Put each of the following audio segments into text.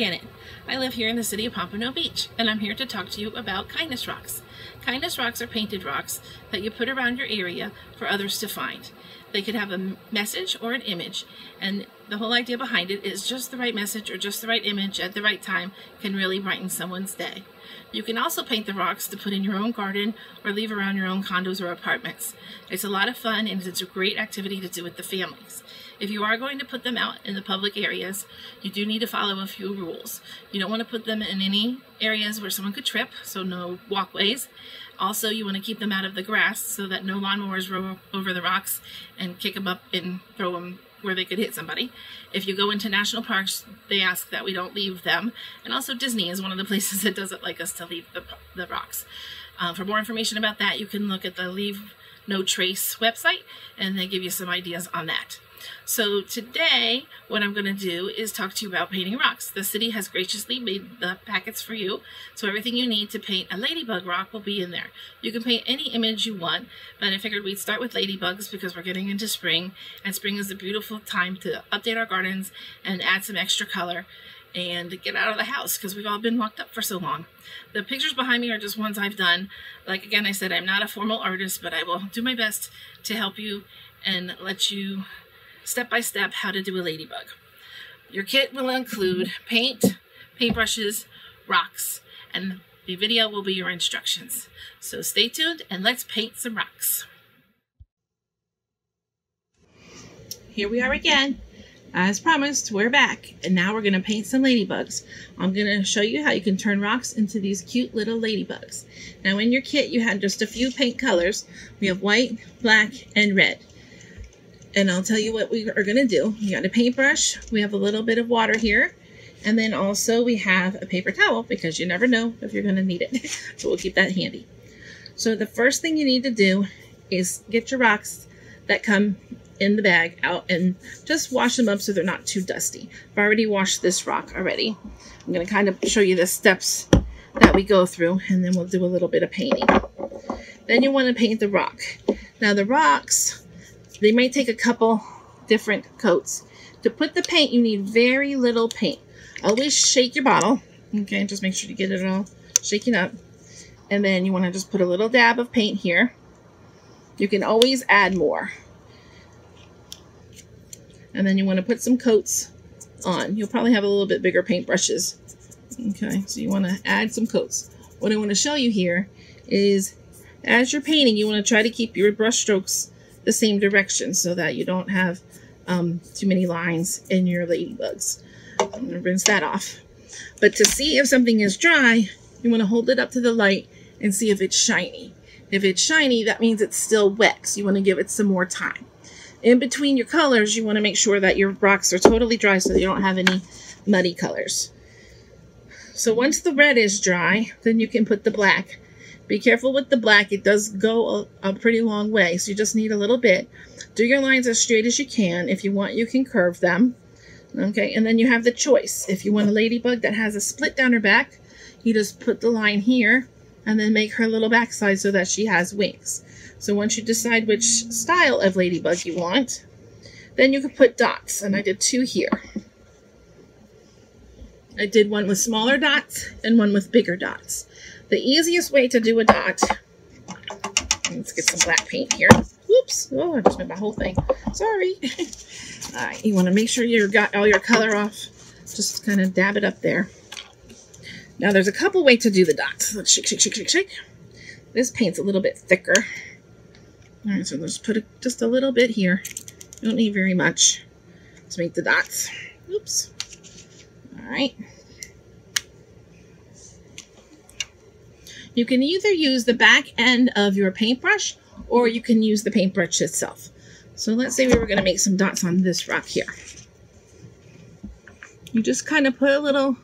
Janet. I live here in the city of Pompano Beach, and I'm here to talk to you about kindness rocks. Kindness rocks are painted rocks that you put around your area for others to find. They could have a message or an image, and the whole idea behind it is just the right message or just the right image at the right time can really brighten someone's day. You can also paint the rocks to put in your own garden or leave around your own condos or apartments. It's a lot of fun and it's a great activity to do with the families. If you are going to put them out in the public areas, you do need to follow a few rules. You don't want to put them in any areas where someone could trip, so no walkways. Also, you want to keep them out of the grass so that no lawnmowers roll over the rocks and kick them up and throw them where they could hit somebody. If you go into national parks, they ask that we don't leave them. And also Disney is one of the places that doesn't like us to leave the, the rocks. Uh, for more information about that, you can look at the Leave No Trace website and they give you some ideas on that. So today, what I'm going to do is talk to you about painting rocks. The city has graciously made the packets for you, so everything you need to paint a ladybug rock will be in there. You can paint any image you want, but I figured we'd start with ladybugs because we're getting into spring, and spring is a beautiful time to update our gardens and add some extra color and get out of the house because we've all been locked up for so long. The pictures behind me are just ones I've done. Like again, I said, I'm not a formal artist, but I will do my best to help you and let you step by step how to do a ladybug. Your kit will include paint, paintbrushes, rocks, and the video will be your instructions. So stay tuned and let's paint some rocks. Here we are again. As promised, we're back, and now we're going to paint some ladybugs. I'm going to show you how you can turn rocks into these cute little ladybugs. Now in your kit, you have just a few paint colors. We have white, black, and red. And I'll tell you what we are going to do. You got a paintbrush. We have a little bit of water here. And then also we have a paper towel because you never know if you're going to need it. so we'll keep that handy. So the first thing you need to do is get your rocks that come in the bag out and just wash them up so they're not too dusty. I've already washed this rock already. I'm going to kind of show you the steps that we go through and then we'll do a little bit of painting. Then you want to paint the rock. Now the rocks they might take a couple different coats. To put the paint, you need very little paint. Always shake your bottle. Okay, just make sure you get it all shaken up. And then you want to just put a little dab of paint here. You can always add more. And then you want to put some coats on. You'll probably have a little bit bigger paint brushes. Okay, so you want to add some coats. What I want to show you here is as you're painting, you want to try to keep your brush strokes the same direction so that you don't have um, too many lines in your ladybugs. I'm going to rinse that off. But to see if something is dry, you want to hold it up to the light and see if it's shiny. If it's shiny, that means it's still wet, so you want to give it some more time. In between your colors, you want to make sure that your rocks are totally dry so you don't have any muddy colors. So once the red is dry, then you can put the black be careful with the black. It does go a, a, pretty long way, so you just need a little bit. Do your lines as straight as you can. If you want, you can curve them. Okay, and then you have the choice. If you want a ladybug that has a split down her back, you just put the line here and then make her little backside so that she has wings. So once you decide which style of ladybug you want, then you can put dots, and I did two here. I did one with smaller dots and one with bigger dots. The easiest way to do a dot, let's get some black paint here. Whoops, oh, I just made my whole thing. Sorry. all right, you want to make sure you got all your color off. Just kind of dab it up there. Now there's a couple ways to do the dots. Let's shake, shake, shake, shake, shake. This paint's a little bit thicker. All right, so let's put a, just a little bit here. You don't need very much to make the dots. Oops. All right. You can either use the back end of your paintbrush or you can use the paintbrush itself. So let's say we were going to make some dots on this rock here. You just kind of put a little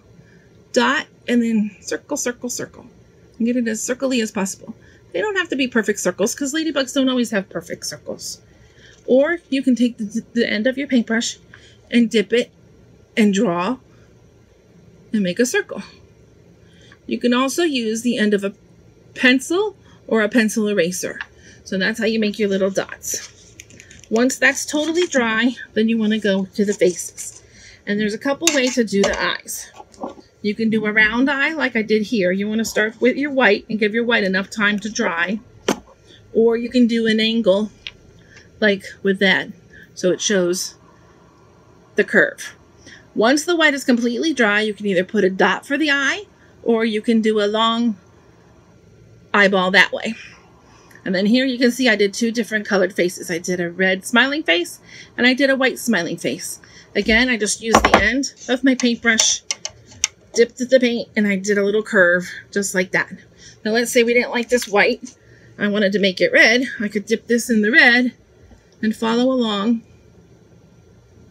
dot and then circle, circle, circle. And get it as circly as possible. They don't have to be perfect circles because ladybugs don't always have perfect circles. Or you can take the, the end of your paintbrush and dip it and draw and make a circle. You can also use the end of a pencil or a pencil eraser. So that's how you make your little dots. Once that's totally dry, then you want to go to the faces. And there's a couple ways to do the eyes. You can do a round eye like I did here. You want to start with your white and give your white enough time to dry. Or you can do an angle like with that. So it shows the curve. Once the white is completely dry, you can either put a dot for the eye or you can do a long eyeball that way. And then here you can see I did two different colored faces. I did a red smiling face and I did a white smiling face. Again, I just used the end of my paintbrush, dipped the paint, and I did a little curve just like that. Now let's say we didn't like this white. I wanted to make it red. I could dip this in the red and follow along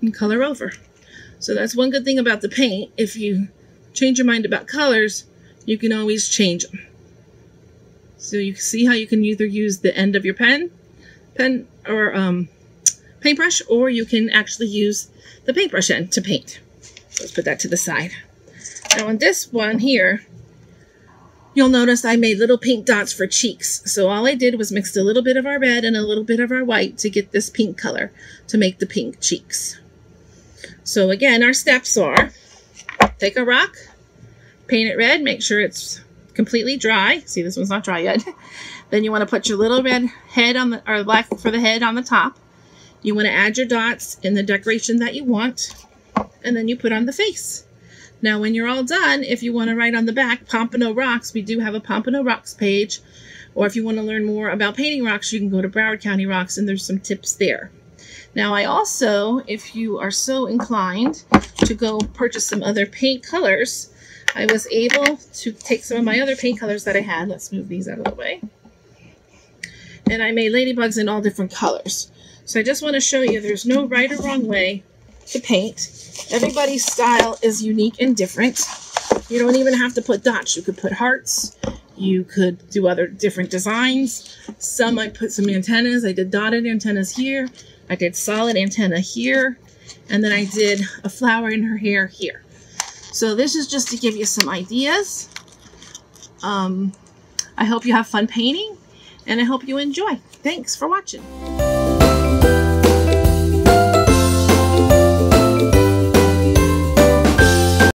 and color over. So that's one good thing about the paint. If you change your mind about colors, you can always change them. So you see how you can either use the end of your pen, pen or um, paintbrush, or you can actually use the paintbrush end to paint. Let's put that to the side. Now on this one here, you'll notice I made little pink dots for cheeks. So all I did was mix a little bit of our red and a little bit of our white to get this pink color to make the pink cheeks. So again, our steps are take a rock, paint it red, make sure it's completely dry. See, this one's not dry yet. then you want to put your little red head on the, or black for the head on the top. You want to add your dots in the decoration that you want, and then you put on the face. Now, when you're all done, if you want to write on the back, Pompano Rocks, we do have a Pompano Rocks page. Or if you want to learn more about painting rocks, you can go to Broward County Rocks, and there's some tips there. Now, I also, if you are so inclined to go purchase some other paint colors, I was able to take some of my other paint colors that I had. Let's move these out of the way. And I made ladybugs in all different colors. So I just want to show you there's no right or wrong way to paint. Everybody's style is unique and different. You don't even have to put dots. You could put hearts. You could do other different designs. Some I put some antennas. I did dotted antennas here. I did solid antenna here. And then I did a flower in her hair here. So this is just to give you some ideas. Um, I hope you have fun painting and I hope you enjoy. Thanks for watching.